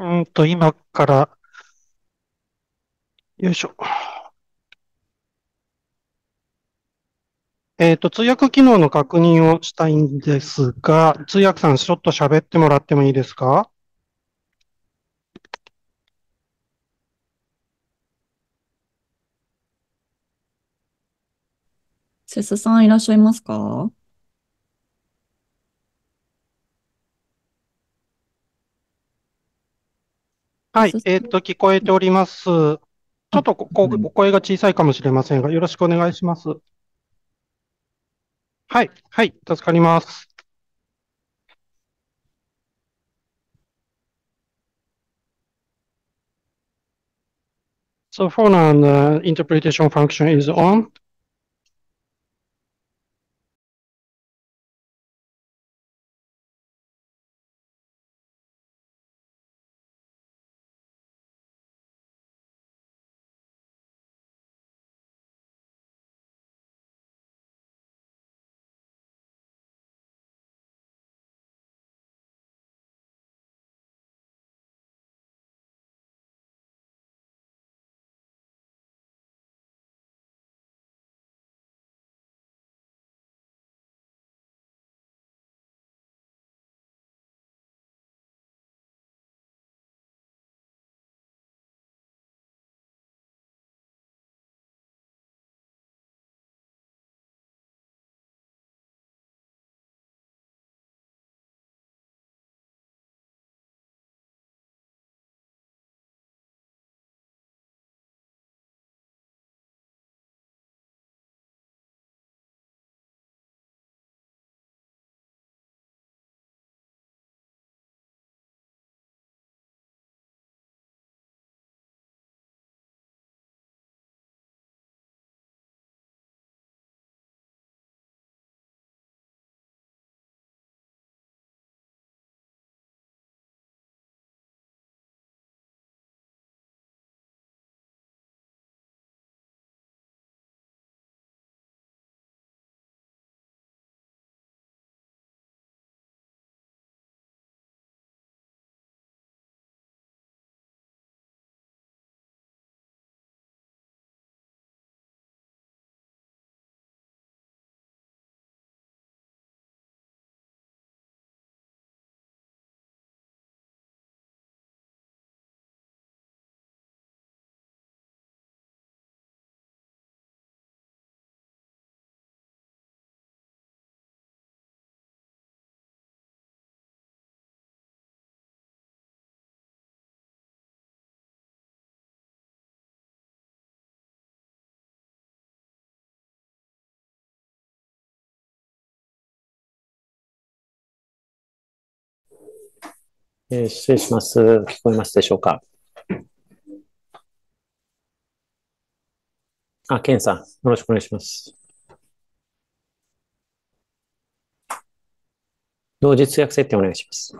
うんと、今から、よいしょ。えっと、通訳機能の確認をしたいんですが、通訳さん、ちょっと喋ってもらってもいいですか？セスさんいらっしゃいますか？はい。えっと、聞こえております。ちょっあ、とここ、はいお声が小さいかもしれませんが、よろしくお願いします。はい。はい。助かります。So for now, the interpretation function is on. えー失礼します。聞こえますでしょうか？あ、ケンさん、よろしくお願いします。同時通訳設定お願いします。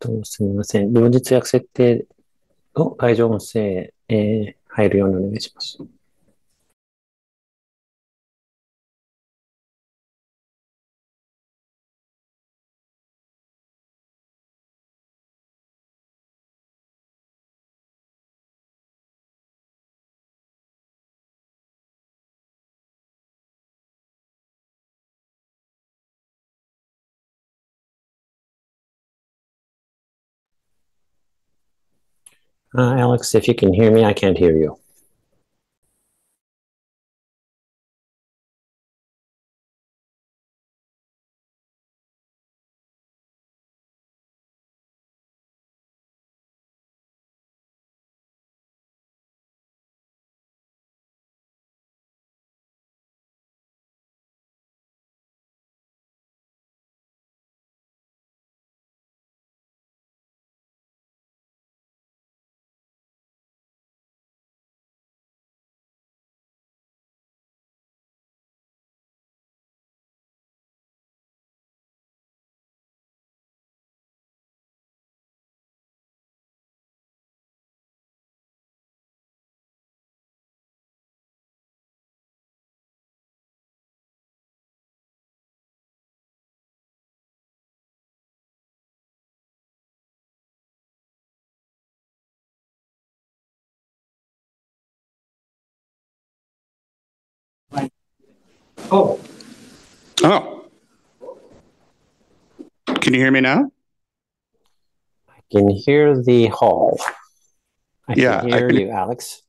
とすみません。両日約設定を会場音声、えー入るようにお願いします。Uh, Alex, if you can hear me, I can't hear you. Oh. Oh. Can you hear me now? I can hear the hall. I Yeah, can hear can- you, Alex.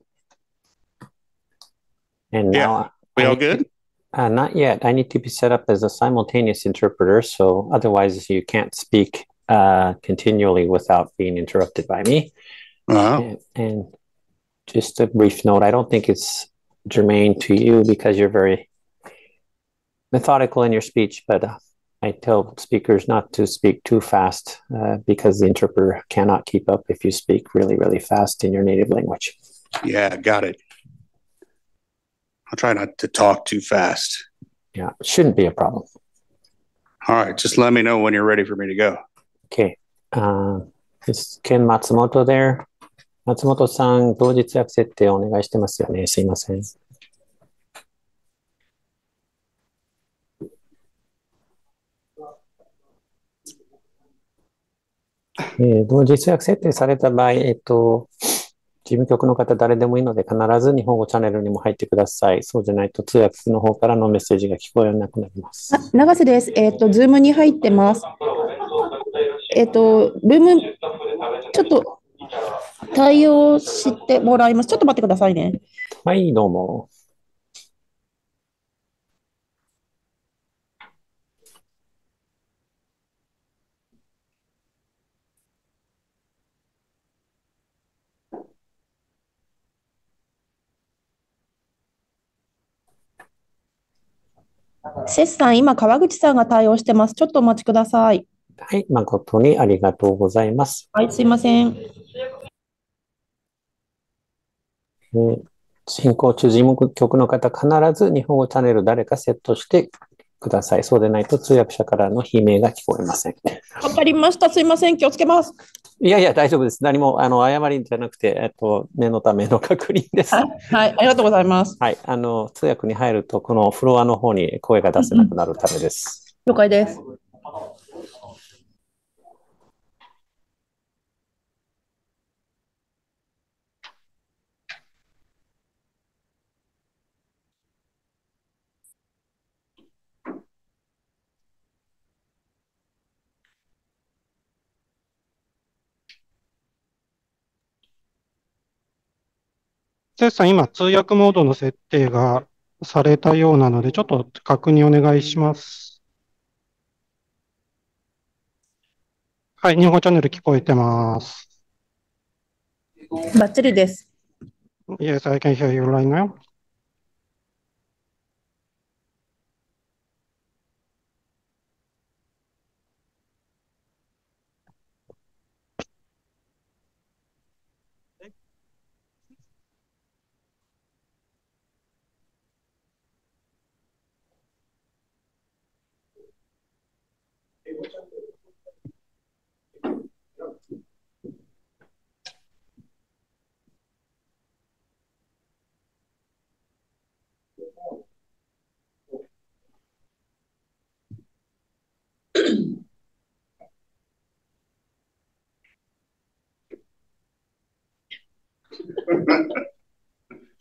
And Yeah. now, We I all need to- good? uh, not yet. I need to be set up as a simultaneous interpreter, so otherwise you can't speak uh, continually without being interrupted by me. Uh-huh. And, and just a brief note, I don't think it's germane to you because you're very methodical in your speech, but uh, I tell speakers not to speak too fast uh, because the interpreter cannot keep up if you speak really, really fast in your native language. Yeah, got it. I'll try not to talk too fast. Yeah, shouldn't be a problem. All right, just let me know when you're ready for me to go. Okay. Uh, is Ken Matsumoto there? 松本さん、同日訳設定お願いしてますよね。すいません。 えー同日訳設定された場合、えっと、事務局の方誰でもいいので必ず日本語チャンネルにも入ってください。そうじゃないと通訳の方からのメッセージが聞こえなくなります。あ永瀬です。えっ、と、ズームに入ってます。えっ、と、ルーム、ちょっと対応してもらいます。ちょっと待ってくださいね。はい、どうも。セスさん、今、川口さんが対応してます。ちょっとお待ちください。はい、誠にありがとうございます。はい、すいません。えー進行中、事務局の方、必ず日本語チャンネル誰かセットしてください。そうでないと通訳者からの悲鳴が聞こえません。わかりました。すいません。気をつけます。いやいや、大丈夫です。何も、あの、誤りじゃなくて、えっと、念のための確認です。はい、はい、ありがとうございます。はい。あの、通訳に入ると、このフロアの方に声が出せなくなるためです。了解です。セスさん、今、通訳モードの設定がされたようなので、ちょっと確認お願いします。はい、日本語チャンネル聞こえてます。バッチリです。Yes, I can hear you right now.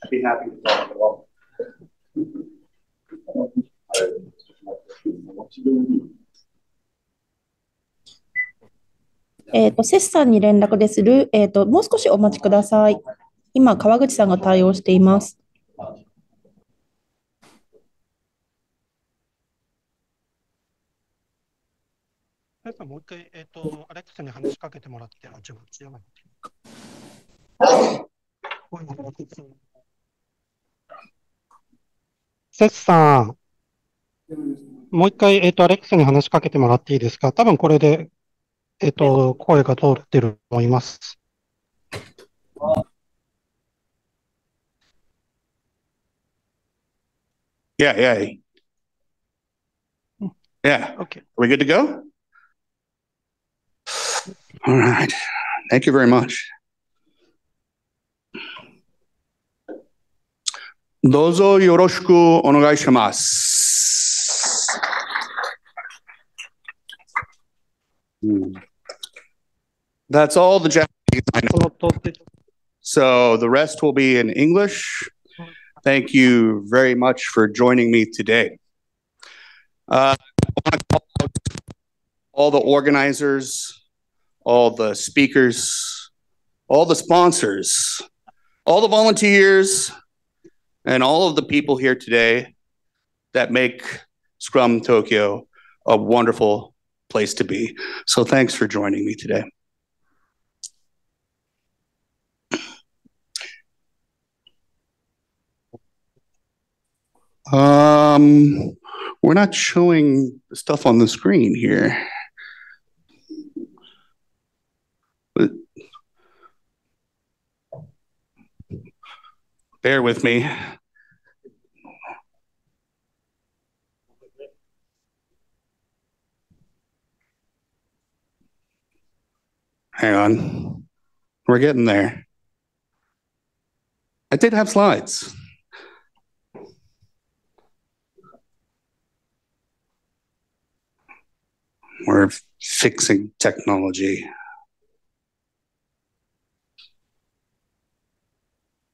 I'd be happy to talk. えっと、セスさんに連絡でする。えっと、もう少しお待ちください。今、川口さんが対応しています。皆さんもう一回、えっ、と、アレックスに話しかけてもらって、あ、違う、違う。セスさん、もう一回、えっ、と、アレックスに話しかけてもらっていいですか？多分これで、えっ、ー、と、声が通ってると思います。いやいや。いや、OK。Are we good to go? All. Thank you very much. どうぞよろしくお願いします。Hmm. That's all the Japanese I know. この通って、 So the rest will be in English. Thank you very much for joining me today. Uh, I want to call out all the organizers, all the speakers, all the sponsors, all the volunteers, and all of the people here today that make Scrum Tokyo a wonderful place to be. So thanks for joining me today. Um, we're not showing stuff on the screen here. Bear with me. Hang on. We're getting there. I did have slides. We're fixing technology.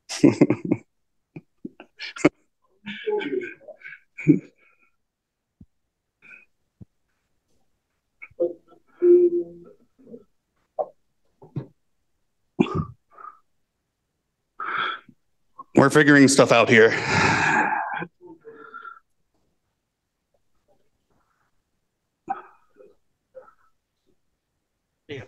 We're figuring stuff out here. Yeah.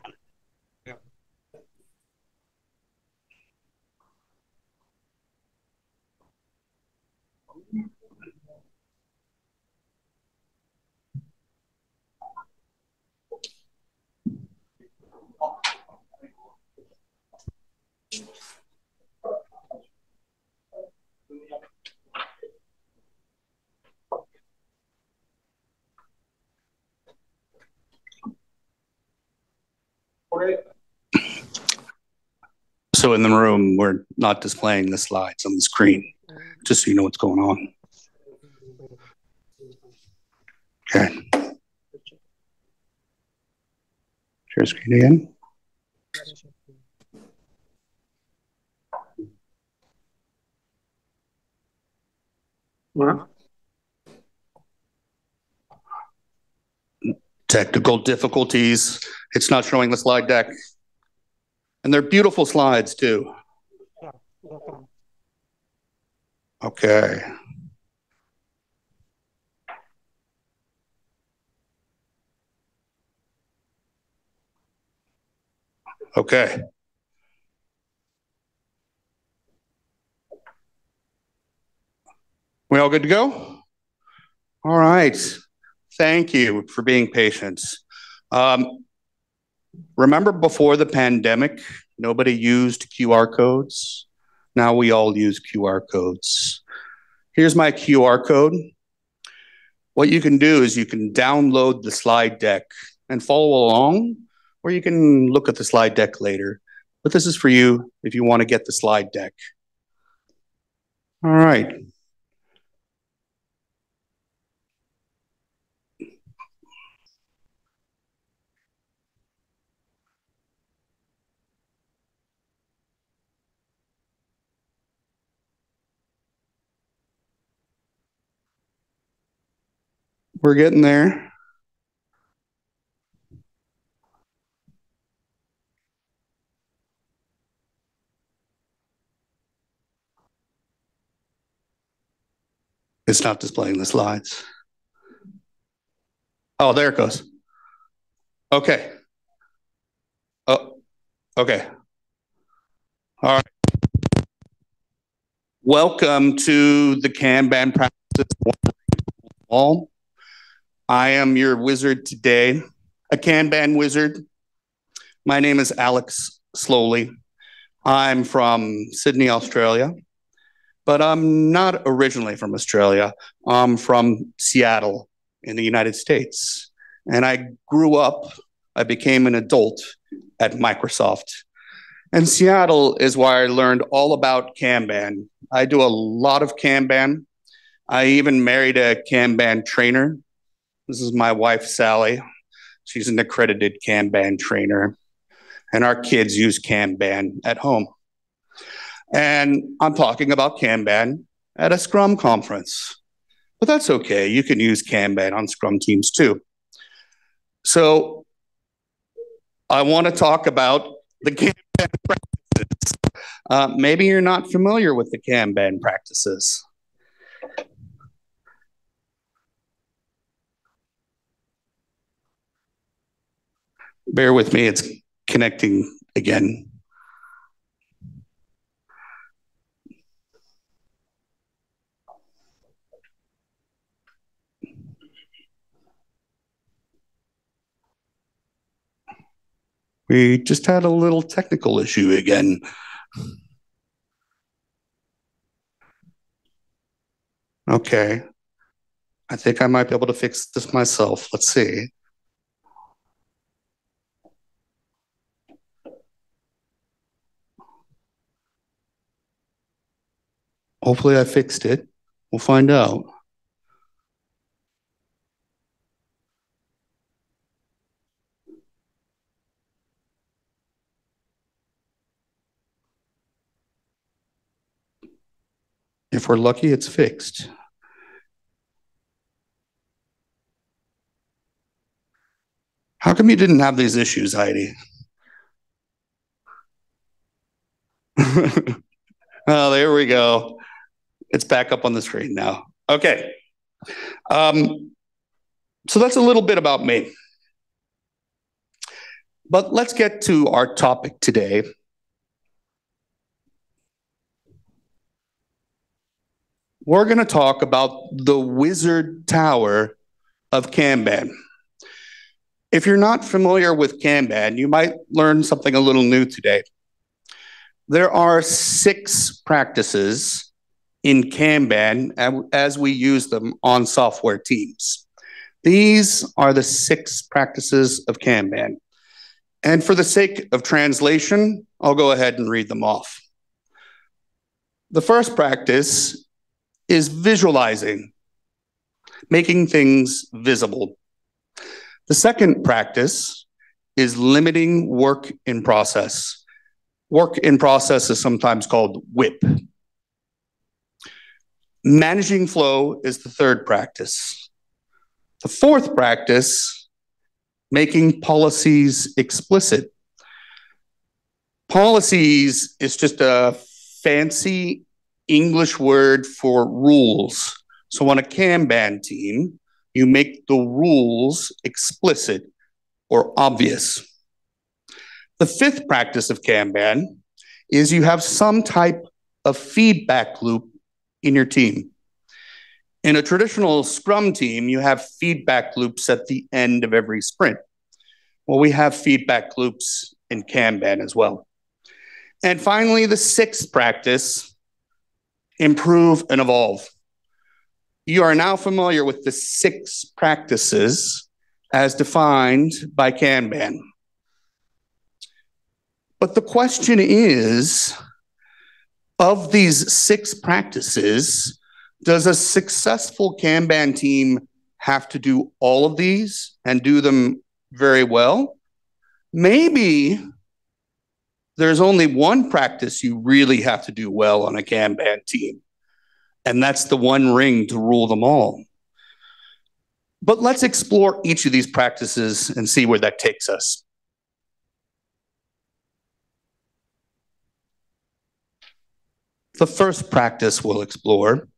So in the room, we're not displaying the slides on the screen, just so you know what's going on. Okay. Share screen again. What? Technical difficulties. It's not showing the slide deck. And they're beautiful slides too. Okay. Okay. We all good to go? All right. Thank you for being patient. Um, remember before the pandemic, nobody used QR codes? Now we all use QR codes. Here's my QR code. What you can do is you can download the slide deck and follow along, or you can look at the slide deck later. But this is for you if you want to get the slide deck. All right. We're getting there. It's not displaying the slides. Oh, there it goes. Okay. Oh, okay. All right. Welcome to the Kanban practice. I am your wizard today, a Kanban wizard. My name is Alex Sloley. I'm from Sydney, Australia, but I'm not originally from Australia. I'm from Seattle in the United States. And I grew up, I became an adult at Microsoft. And Seattle is where I learned all about Kanban. I do a lot of Kanban. I even married a Kanban trainer. This is my wife, Sally. She's an accredited Kanban trainer. And our kids use Kanban at home. And I'm talking about Kanban at a Scrum conference. But that's okay. You can use Kanban on Scrum teams too. So I want to talk about the Kanban practices. Uh, maybe you're not familiar with the Kanban practices. Bear with me, it's connecting again. We just had a little technical issue again. Okay. I think I might be able to fix this myself. Let's see. Hopefully I fixed it. We'll find out. If we're lucky, it's fixed. How come you didn't have these issues, Heidi? oh, there we go. It's back up on the screen now. Okay. Um, so that's a little bit about me. But let's get to our topic today. We're going to talk about the Wizard Tower of Kanban. If you're not familiar with Kanban, you might learn something a little new today. There are six practices in Kanban as we use them on software teams. These are the six practices of Kanban. And for the sake of translation, I'll go ahead and read them off. The first practice is visualizing, making things visible. The second practice is limiting work in process. Work in process is sometimes called WIP. Managing flow is the third practice. The fourth practice, making policies explicit. Policies is just a fancy English word for rules. So on a Kanban team, you make the rules explicit or obvious. The fifth practice of Kanban is you have some type of feedback loop in your team. In a traditional Scrum team, you have feedback loops at the end of every sprint. Well, we have feedback loops in Kanban as well. And finally, the sixth practice improve and evolve. You are now familiar with the six practices as defined by Kanban. But the question is of these six practices, does a successful Kanban team have to do all of these and do them very well? Maybe there's only one practice you really have to do well on a Kanban team, and that's the one ring to rule them all. But let's explore each of these practices and see where that takes us. The first practice we'll explore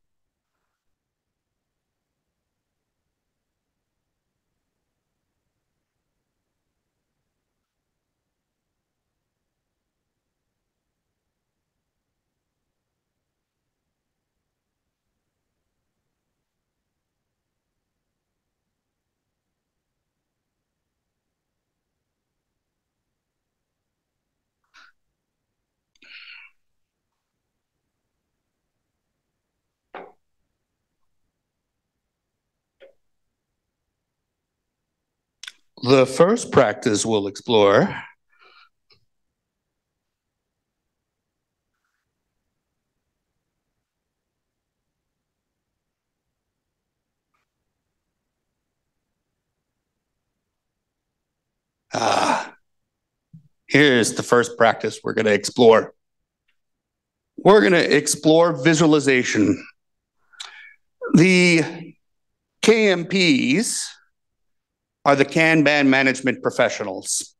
The first practice we'll explore Ah, here's the first practice we're going to explore. We're going to explore visualization. The KMPs are the Kanban management professionals,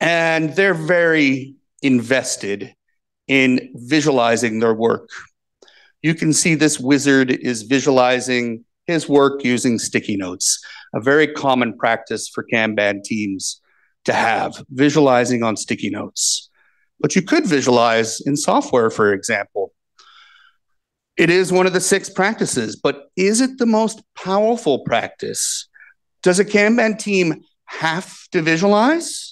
and they're very invested in visualizing their work. You can see this wizard is visualizing his work using sticky notes, a very common practice for Kanban teams to have, visualizing on sticky notes. But you could visualize in software, for example. It is one of the six practices, but is it the most powerful practice? Does a Kanban team have to visualize?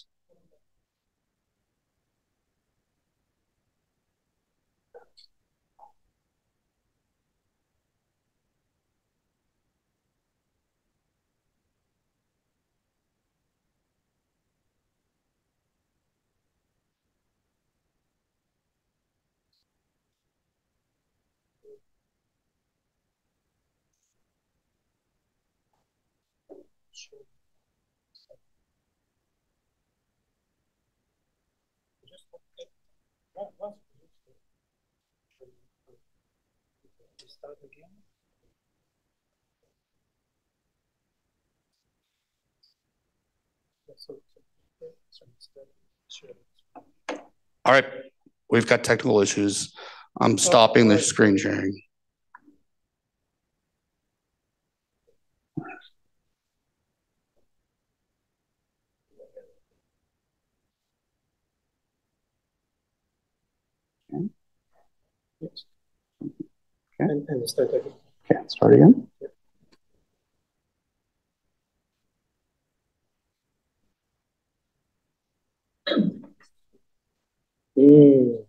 All right, we've got technical issues. I'm stopping the screen sharing. And, and start again. Okay, start again. All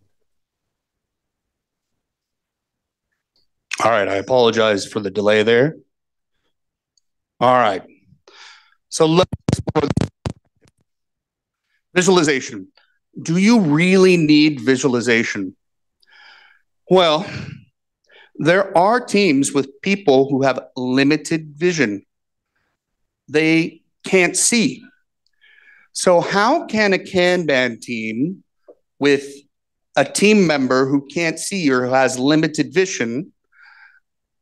right, I apologize for the delay there. All right. So let's visualization. Do you really need visualization? Well, there are teams with people who have limited vision. They can't see. So, how can a Kanban team with a team member who can't see or who has limited vision,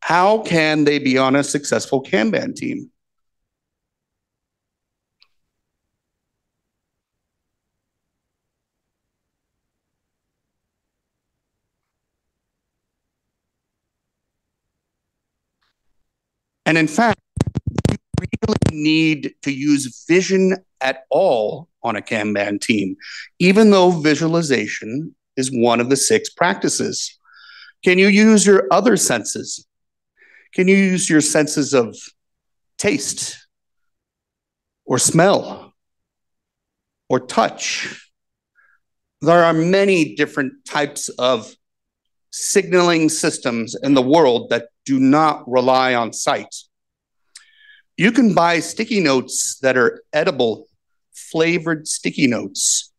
how can they be on a successful Kanban team? And in fact, really need to use vision at all on a Kanban team, even though visualization is one of the six practices. Can you use your other senses? Can you use your senses of taste or smell or touch? There are many different types of signaling systems in the world that do not rely on sight. You can buy sticky notes that are edible, flavored sticky notes.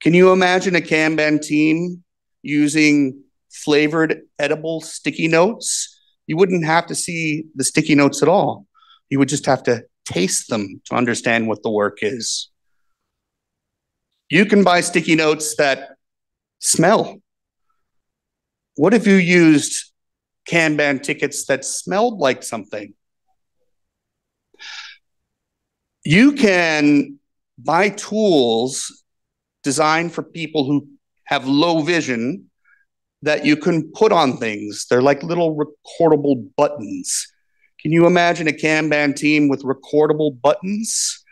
Can you imagine a Kanban team using flavored edible sticky notes? You wouldn't have to see the sticky notes at all. You would just have to taste them to understand what the work is. You can buy sticky notes that smell. What if you used Kanban tickets that smelled like something? You can buy tools designed for people who have low vision that you can put on things. They're like little recordable buttons. Can you imagine a Kanban team with recordable buttons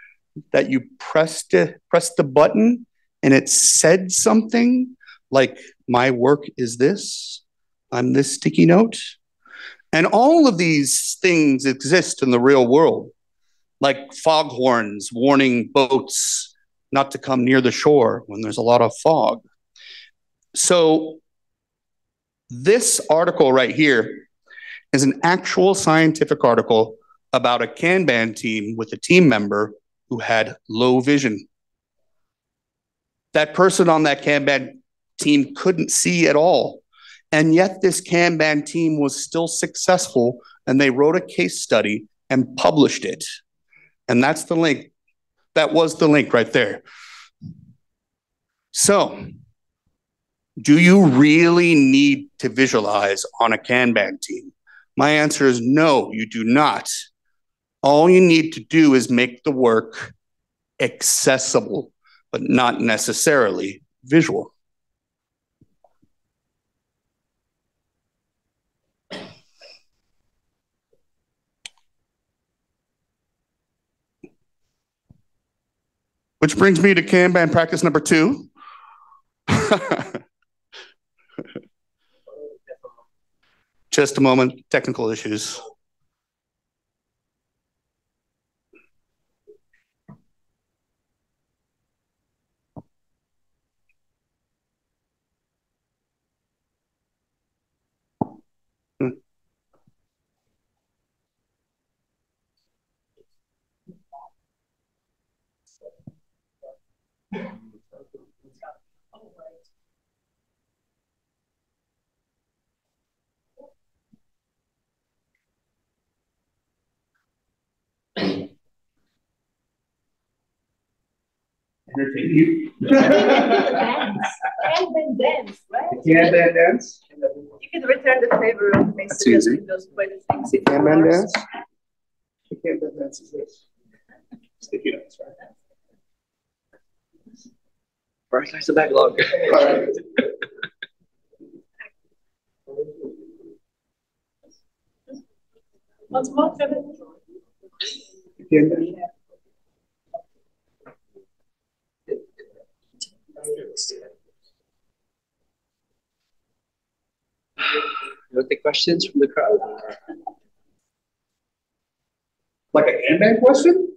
that you pressed to press the button and it said something like my work is this, I'm this sticky note. And all of these things exist in the real world, like foghorns warning boats not to come near the shore when there's a lot of fog. So, this article right here is an actual scientific article about a Kanban team with a team member who had low vision. That person on that Kanban team couldn't see at all. And yet this Kanban team was still successful and they wrote a case study and published it. And that's the link. That was the link right there. So, do you really need to visualize on a Kanban team? My answer is no, you do not. All you need to do is make the work accessible, but not necessarily visual. Which brings me to Kanban practice number two. Just a moment, technical issues. Entertain you. dance. And then dance, right? Kanban dance? You can return the favor of me That's easy. suggesting those pretty things. if you Kanban dance? The Kanban dance is this. Sticky notes, right? Prioritize the backlog. Alright. Once more, Kevin. The questions from the crowd? Like a Kanban question?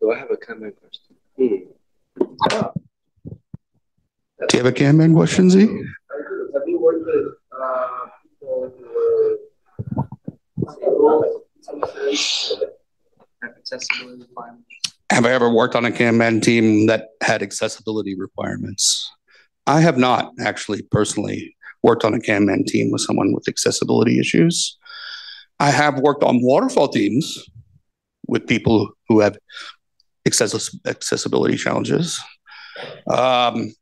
Do I have a comment question? Hmm. Do you have a Kanban question, Z? Have you worked with, uh, people who were have accessibility requirements? Have I ever worked on a Kanban team that had accessibility requirements? I have not actually personally worked on a Kanban team with someone with accessibility issues. I have worked on waterfall teams with people who have access- accessibility challenges. Um,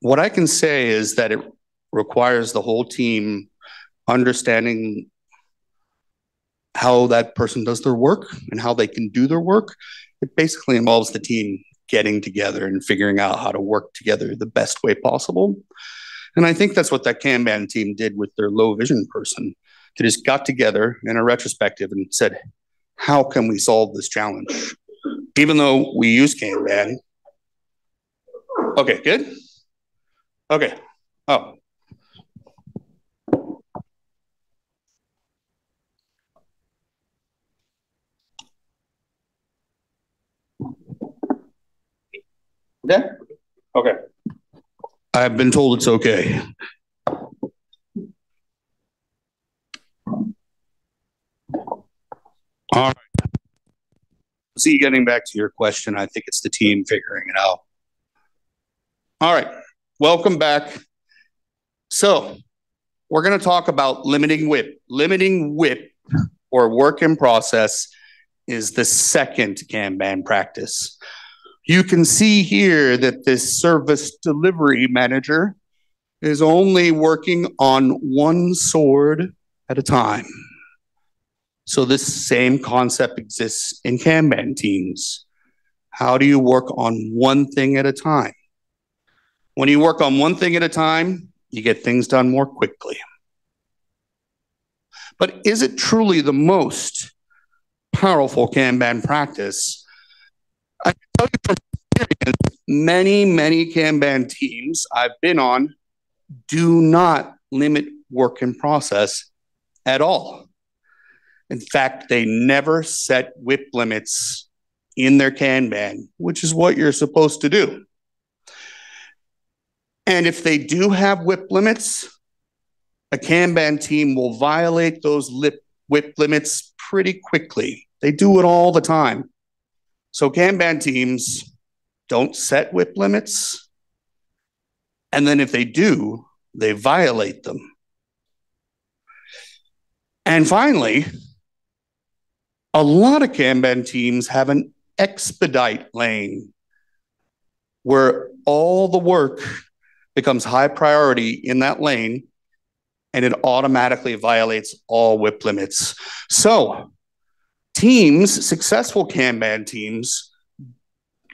what I can say is that it requires the whole team understanding how that person does their work and how they can do their work. It basically involves the team getting together and figuring out how to work together the best way possible. And I think that's what that Kanban team did with their low vision person. They just got together in a retrospective and said, how can we solve this challenge? Even though we use Kanban. Okay, good. Okay. Oh, Okay. Okay. I've been told it's okay. All right. See, getting back to your question, I think it's the team figuring it out. All right. Welcome back. So, we're going to talk about limiting WIP. Limiting WIP or work in process is the second Kanban practice. You can see here that this service delivery manager is only working on one sword at a time. So this same concept exists in Kanban teams. How do you work on one thing at a time? When you work on one thing at a time, you get things done more quickly. But is it truly the most powerful Kanban practice? I can tell you from experience, many, many Kanban teams I've been on do not limit work in process at all. In fact, they never set WIP limits in their Kanban, which is what you're supposed to do. And if they do have WIP limits, a Kanban team will violate those lip, WIP limits pretty quickly. They do it all the time. So Kanban teams don't set WIP limits. And then if they do, they violate them. And finally, a lot of Kanban teams have an expedite lane where all the work becomes high priority in that lane and it automatically violates all WIP limits. So teams, successful Kanban teams,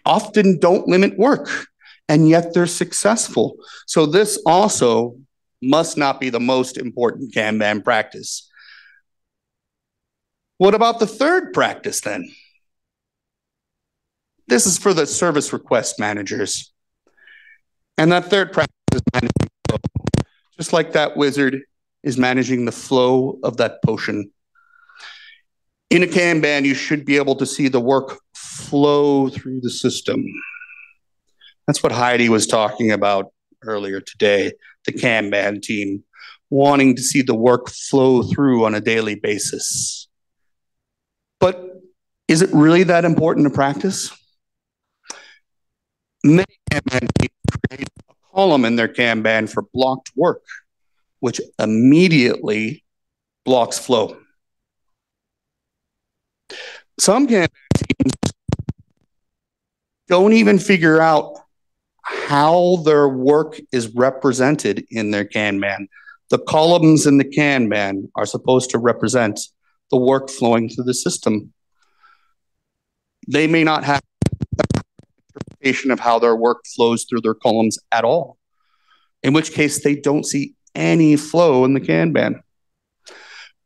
often don't limit work and yet they're successful. So this also must not be the most important Kanban practice. What about the third practice then? This is for the service request managers. And that third practice is managing flow. Just like that wizard is managing the flow of that potion. In a Kanban, you should be able to see the work flow through the system. That's what Heidi was talking about earlier today, the Kanban team, wanting to see the work flow through on a daily basis. But is it really that important to practice? Many Kanban teams create a column in their Kanban for blocked work, which immediately blocks flow. Some Kanban teams don't even figure out how their work is represented in their Kanban. The columns in the Kanban are supposed to represent the work flowing through the system. They may not have interpretation of how their work flows through their columns at all, in which case they don't see any flow in the Kanban.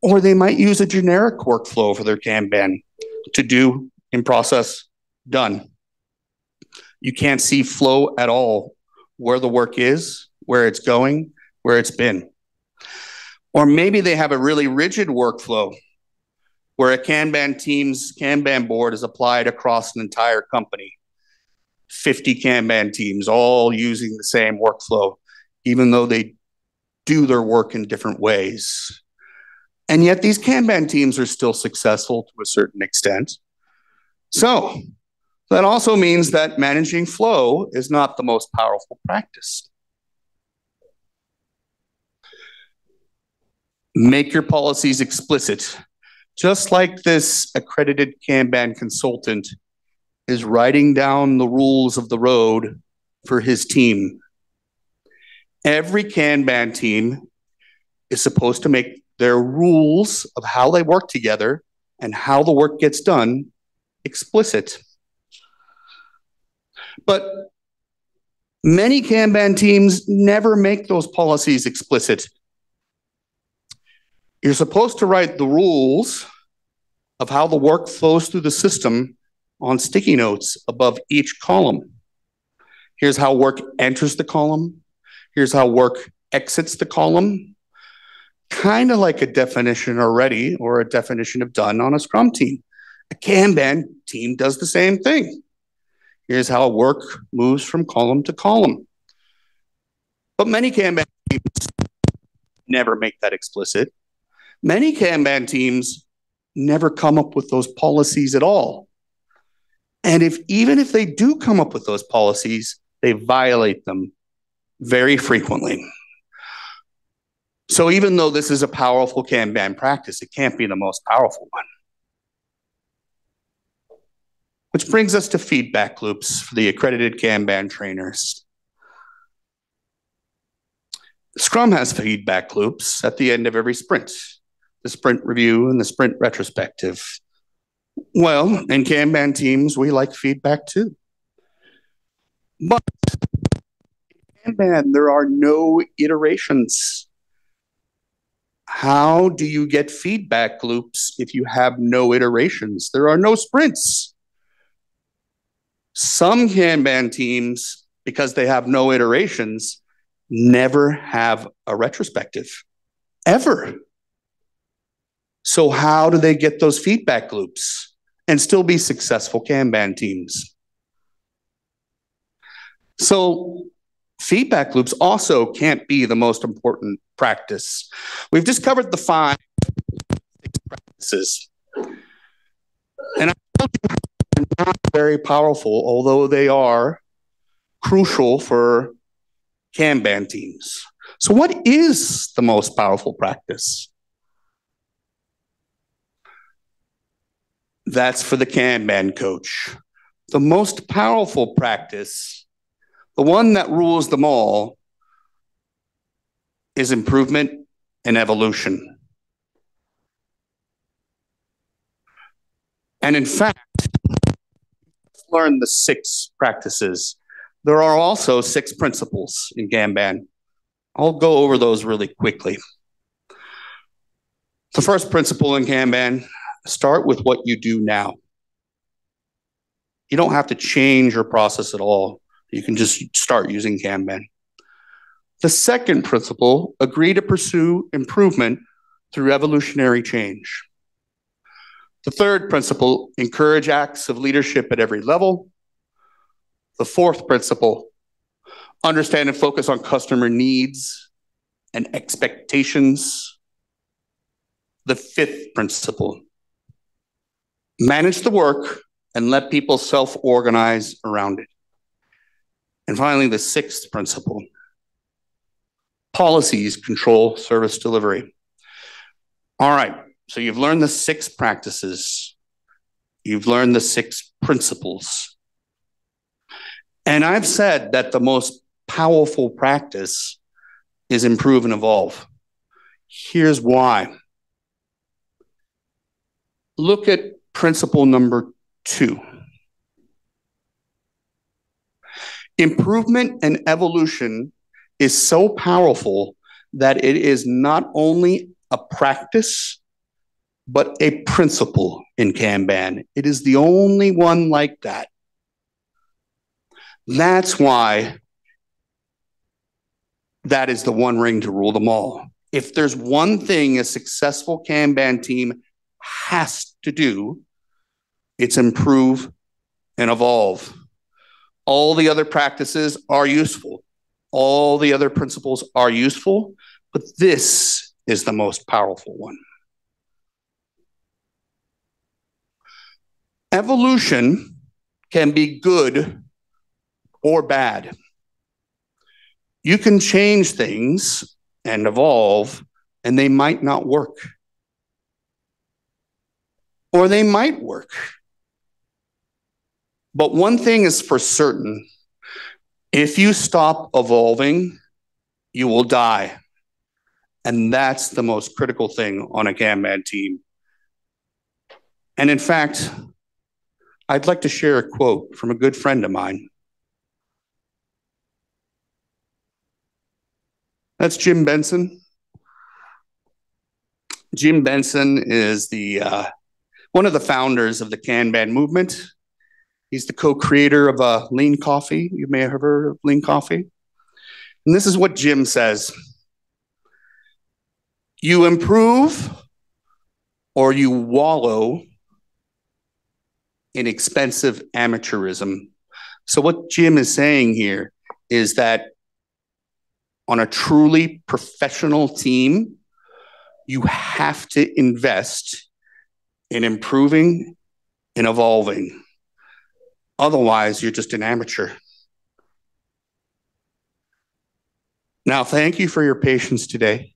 Or they might use a generic workflow for their Kanban to do in process done. You can't see flow at all where the work is, where it's going, where it's been. Or maybe they have a really rigid workflow where a Kanban team's Kanban board is applied across an entire company. 50 Kanban teams all using the same workflow, even though they do their work in different ways. And yet these Kanban teams are still successful to a certain extent. So that also means that managing flow is not the most powerful practice. Make your policies explicit. Just like this accredited Kanban consultant is writing down the rules of the road for his team. Every Kanban team is supposed to make their rules of how they work together and how the work gets done explicit. But many Kanban teams never make those policies explicit. You're supposed to write the rules of how the work flows through the system on sticky notes above each column. Here's how work enters the column. Here's how work exits the column. Kind of like a definition already or a definition of done on a Scrum team. A Kanban team does the same thing. Here's how work moves from column to column. But many Kanban teams never make that explicit. Many Kanban teams never come up with those policies at all. And if even if they do come up with those policies, they violate them very frequently. So even though this is a powerful Kanban practice, it can't be the most powerful one. Which brings us to feedback loops for the accredited Kanban trainers. Scrum has feedback loops at the end of every sprint, the sprint review and the sprint retrospective. Well, in Kanban teams, we like feedback too. But in Kanban, there are no iterations. How do you get feedback loops if you have no iterations? There are no sprints. Some Kanban teams, because they have no iterations, never have a retrospective, ever. So, how do they get those feedback loops and still be successful Kanban teams? So, Feedback loops also can't be the most important practice. We've just covered the five practices. And I told you they're not very powerful, although they are crucial for Kanban teams. So, what is the most powerful practice? That's for the Kanban coach. The most powerful practice, the one that rules them all, is improvement and evolution. And in fact, learn the six practices. There are also six principles in Kanban. I'll go over those really quickly. The first principle in Kanban start with what you do now. You don't have to change your process at all. You can just start using Kanban. The second principle agree to pursue improvement through evolutionary change. The third principle encourage acts of leadership at every level. The fourth principle understand and focus on customer needs and expectations. The fifth principle manage the work and let people self organize around it. And finally, the sixth principle policies control service delivery. All right, so you've learned the six practices, you've learned the six principles. And I've said that the most powerful practice is improve and evolve. Here's why. Look at principle number two. Improvement and evolution is so powerful that it is not only a practice, but a principle in Kanban. It is the only one like that. That's why that is the one ring to rule them all. If there's one thing a successful Kanban team has to do, it's improve and evolve. All the other practices are useful. All the other principles are useful, but this is the most powerful one. Evolution can be good or bad. You can change things and evolve, and they might not work. Or they might work. But one thing is for certain if you stop evolving, you will die. And that's the most critical thing on a Kanban team. And in fact, I'd like to share a quote from a good friend of mine. That's Jim Benson. Jim Benson is the uh, one of the founders of the Kanban movement. He's the co-creator of uh, Lean Coffee. You may have heard of Lean Coffee. And this is what Jim says. You improve or you wallow in expensive amateurism. So what Jim is saying here is that on a truly professional team, you have to invest in improving and evolving. Otherwise, you're just an amateur. Now, thank you for your patience today.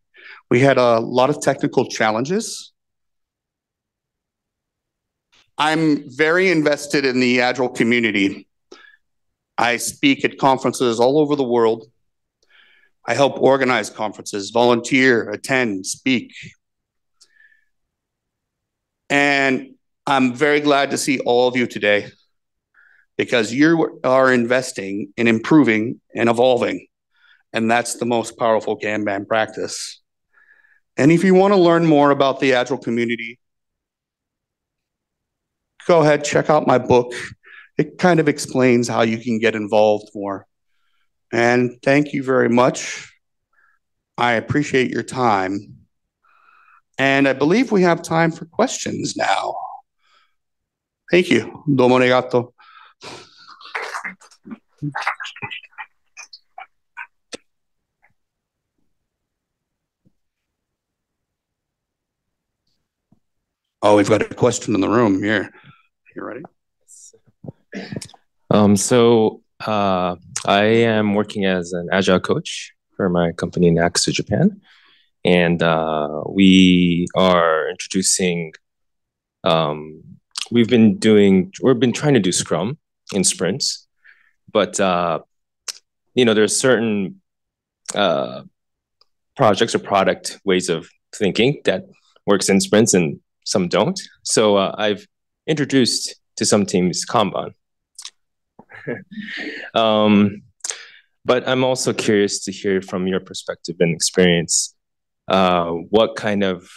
We had a lot of technical challenges. I'm very invested in the Agile community. I speak at conferences all over the world. I help organize conferences, volunteer, attend, speak. And I'm very glad to see all of you today because you are investing in improving and evolving. And that's the most powerful Kanban practice. And if you want to learn more about the Agile community, go ahead, check out my book. It kind of explains how you can get involved more. And thank you very much. I appreciate your time. And I believe we have time for questions now. Thank you. Domo arigato. Oh, we've got a question in the room here. You ready? Um, so uh, I am working as an agile coach for my company Naxo Japan, and uh, we are introducing. Um, we've been doing. We've been trying to do Scrum in sprints, but uh, you know there's certain uh, projects or product ways of thinking that works in sprints and some don't. So uh, I've introduced to some teams Kanban. um, but I'm also curious to hear from your perspective and experience uh, what kind of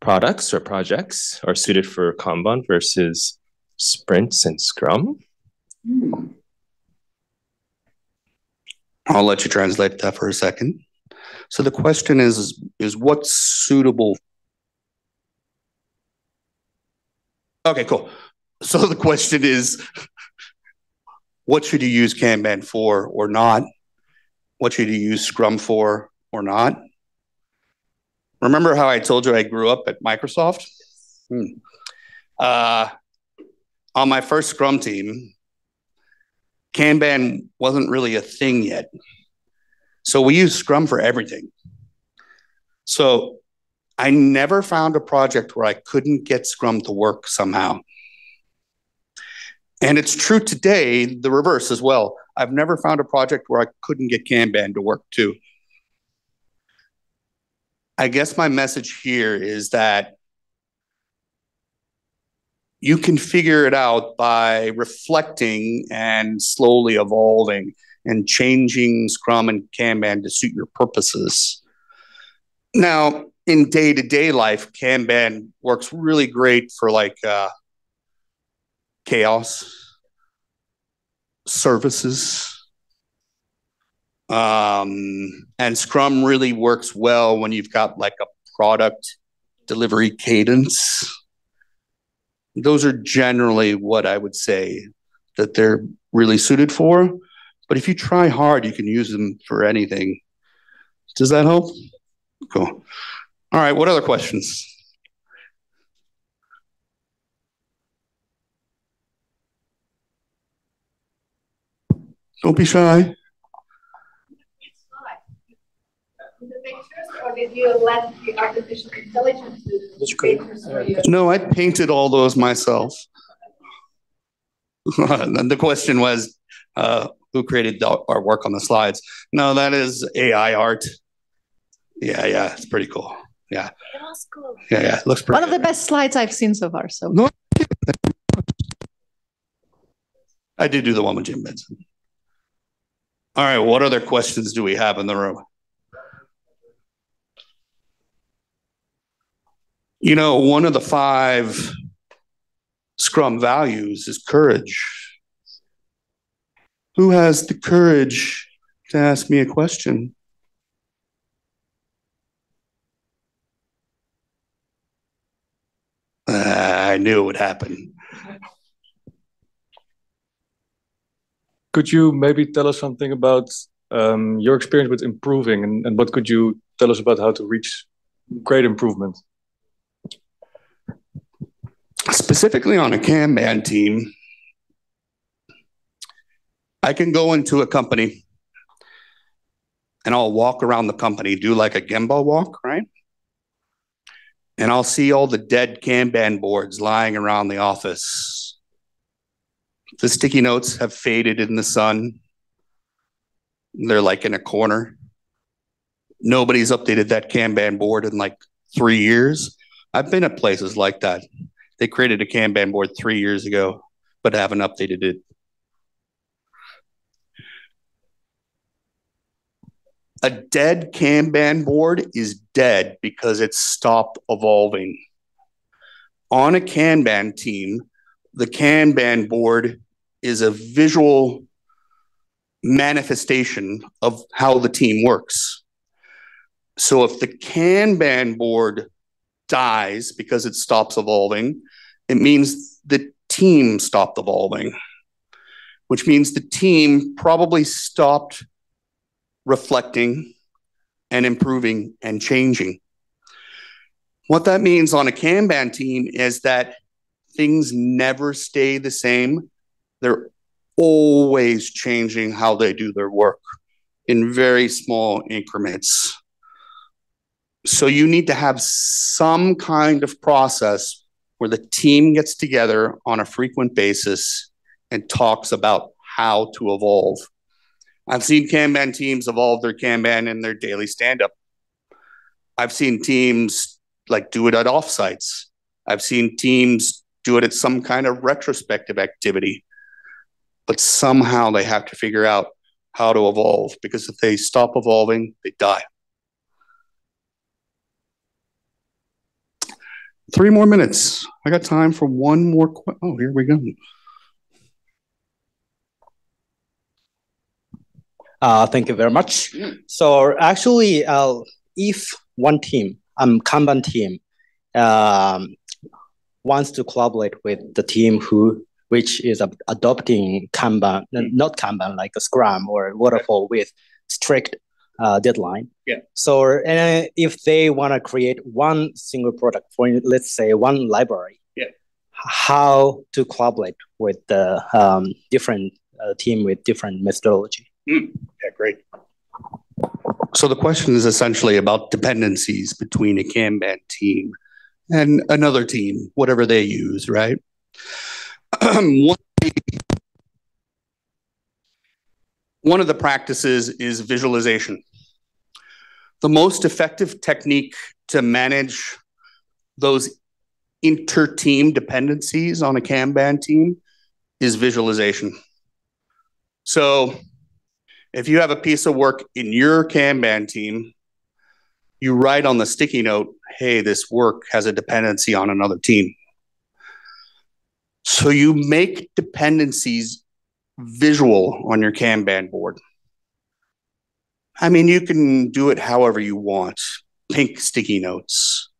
products or projects are suited for Kanban versus sprints and Scrum. I'll let you translate that for a second. So the question is, is what's suitable? Okay, cool. So the question is, what should you use Kanban for or not? What should you use Scrum for or not? Remember how I told you I grew up at Microsoft? Hmm. Uh, on my first Scrum team, Kanban wasn't really a thing yet. So we use Scrum for everything. So I never found a project where I couldn't get Scrum to work somehow. And it's true today, the reverse as well. I've never found a project where I couldn't get Kanban to work too. I guess my message here is that you can figure it out by reflecting and slowly evolving and changing Scrum and Kanban to suit your purposes. Now, in day to day life, Kanban works really great for like uh, chaos, services. Um, and Scrum really works well when you've got like a product delivery cadence. Those are generally what I would say that they're really suited for. But if you try hard, you can use them for anything. Does that help? Cool. All right, what other questions? Don't be shy. Or did you let the artificial intelligence do the pictures for you? No, I painted all those myself. the question was, uh, who created the, our work on the slides? No, that is AI art. Yeah, yeah, it's pretty cool. Yeah. It was cool. Yeah, yeah, it looks pretty One of the best slides I've seen so far. So No. I did do the one with Jim Benson. All right, what other questions do we have in the room? You know, one of the five Scrum values is courage. Who has the courage to ask me a question? Ah, I knew it would happen. Could you maybe tell us something about um, your experience with improving and, and what could you tell us about how to reach great improvement? Specifically on a Kanban team, I can go into a company and I'll walk around the company, do like a Gemba walk, right? And I'll see all the dead Kanban boards lying around the office. The sticky notes have faded in the sun. They're like in a corner. Nobody's updated that Kanban board in like three years. I've been at places like that. They created a Kanban board three years ago, but haven't updated it. A dead Kanban board is dead because it's stopped evolving. On a Kanban team, the Kanban board is a visual manifestation of how the team works. So if the Kanban board dies because it stops evolving, it means the team stopped evolving, which means the team probably stopped reflecting and improving and changing. What that means on a Kanban team is that things never stay the same. They're always changing how they do their work in very small increments. So you need to have some kind of process where the team gets together on a frequent basis and talks about how to evolve. I've seen Kanban teams evolve their Kanban in their daily stand up. I've seen teams like do it at offsites. I've seen teams do it at some kind of retrospective activity. But somehow they have to figure out how to evolve because if they stop evolving, they die. Three more minutes. I got time for one more. Qu- oh, here we go. Uh, thank you very much. So actually, uh, if one team, um, Kanban team, um, wants to collaborate with the team who which is ad- adopting Kanban, not Kanban like a Scrum or waterfall with strict uh, deadline. Yeah. So uh, if they want to create one single product for let's say one library, Yeah. how to collaborate with the um, different uh, team with different methodology. Mm, yeah, great. So the question is essentially about dependencies between a Kanban team and another team, whatever they use, right? one, one of the practices is visualization. The most effective technique to manage those inter-team dependencies on a Kanban team is visualization. So if you have a piece of work in your Kanban team, you write on the sticky note, hey, this work has a dependency on another team. So you make dependencies visual on your Kanban board. I mean, you can do it however you want, pink sticky notes,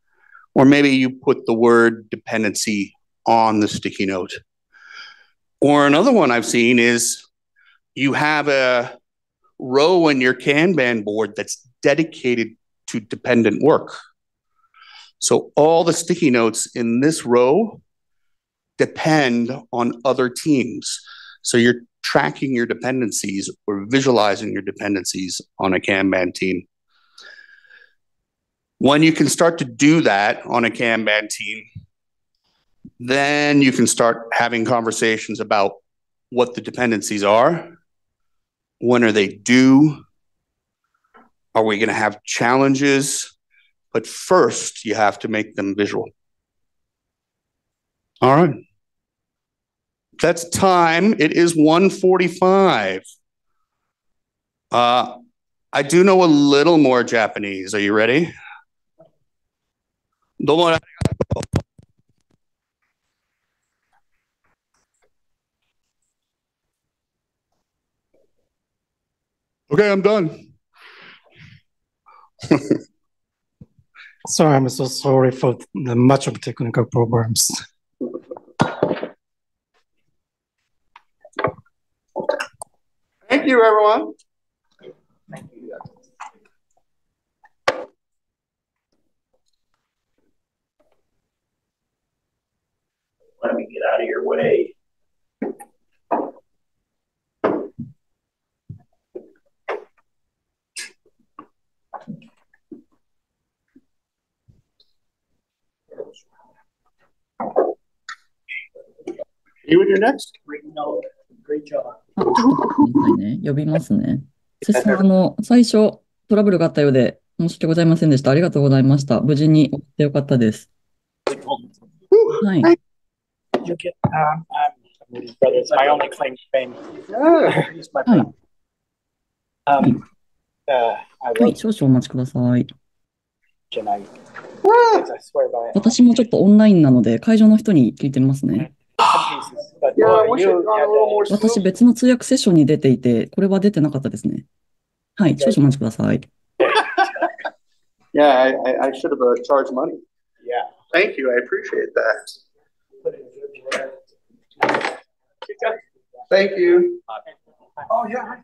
or maybe you put the word dependency on the sticky note. Or another one I've seen is you have a row in your Kanban board that's dedicated to dependent work. So all the sticky notes in this row depend on other teams. So you're tracking your dependencies or visualizing your dependencies on a Kanban team. When you can start to do that on a Kanban team, then you can start having conversations about what the dependencies are, when are they due, are we going to have challenges? But first, you have to make them visual. All right. That's time. It is 145. Uh, I do know a little more Japanese. Are you ready? Okay, I'm done. sorry, I'm so sorry for the much of technical problems. Thank you, everyone. Let me get out of your way. You and your next? Great, No, great job. あ、ちょっとね。呼びますね。あの、最初トラブルがあったようで、申し訳ございませんでした。ありがとうございました。無事に終わってよかったです。はい。Um. My only claim to fame. My はい。Um, uh, I はい、少々お待ちください。私もちょっとオンラインなので、会場の人に聞いてますね。私.別の通訳セッションに出ていて、これは出てなかったですね。はい、少々お待ちください。Yeah, I, I, I should have uh, charged money. yeah. Thank you. I appreciate that. Thank you. Oh, yeah.